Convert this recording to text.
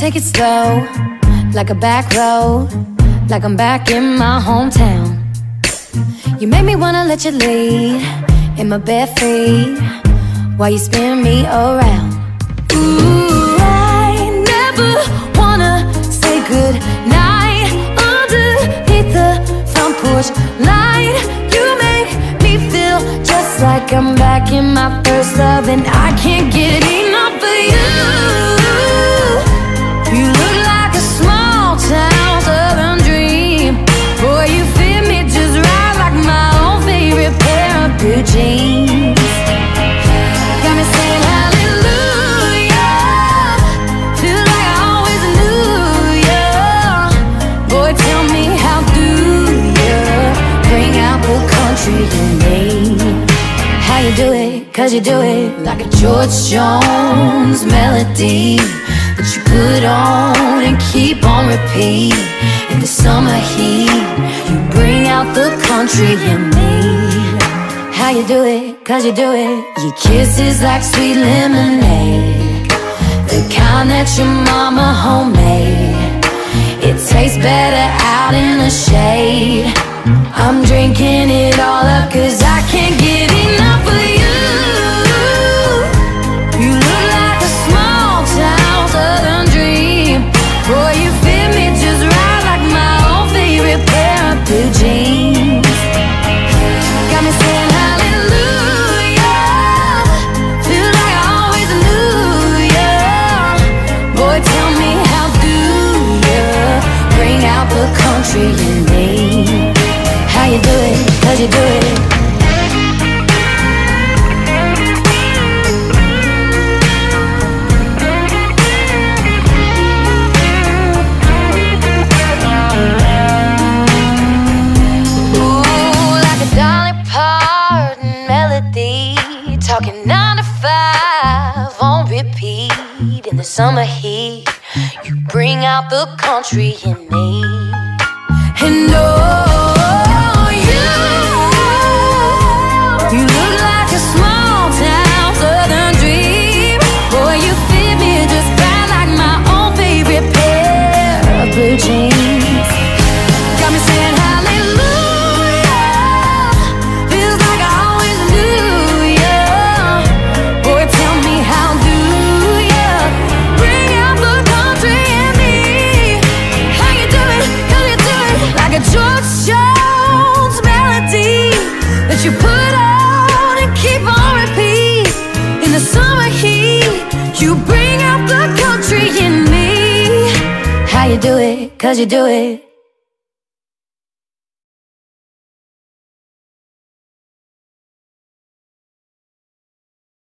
take it slow, like a back road, like I'm back in my hometown. You made me wanna let you lead in my bare feet while you spin me around. Ooh, I never wanna say good night underneath the front porch light. You make me feel just like I'm back in my first love, and I can't get enough of. You do ya Bring out the country and name How you do it? Cause you do it like a George Jones melody that you put on and keep on repeat. In the summer heat, you bring out the country in me. How you do it? Cause you do it. Your kisses like sweet lemonade, the kind that your mama homemade. It tastes better out in the shade. I'm drinking it in me? How you do it? Cause you do it. Ooh, like a Dolly Parton melody, talking nine to five on repeat. In the summer heat, you bring out the country in me. And oh, you, you you put on and keep on repeat. In the summer heat, you bring out the country in me. How you do it? Cause you do it.